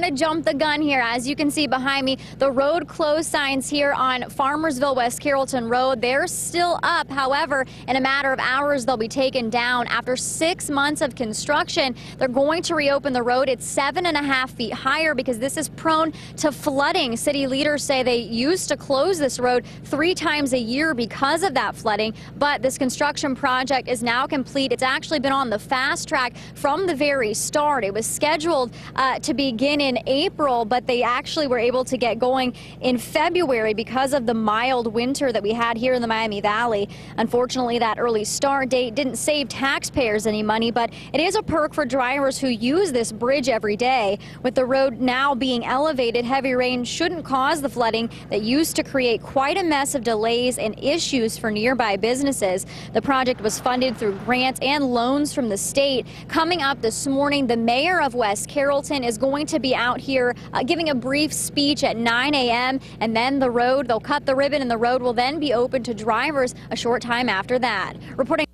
want to jump the gun here. As you can see behind me, the road closed signs here on Farmersville West Carrollton Road, they're still up. However, in a matter of hours, they'll be taken down. After six months of construction, they're going to reopen the road. It's seven and a half feet higher because this is prone to flooding. City leaders say they used to close this road three times a year because of that flooding, but this construction project is now complete. It's actually been on the fast track from the very start. It was scheduled uh, to begin in April, but they actually were able to get going in February because of the mild winter that we had here in the Miami Valley. Unfortunately, that early start date didn't save taxpayers any money, but it is a perk for drivers who use this bridge every day. With the road now being elevated, heavy rain shouldn't cause the flooding that used to create quite a mess of delays and issues for nearby businesses. The project was funded through grants and loans from the state. Coming up this morning, the mayor of West Carrollton is going to be out here uh, giving a brief speech at 9 a.m. and then the road, they'll cut the ribbon and the road will then be open to drivers a short time after that. Reporting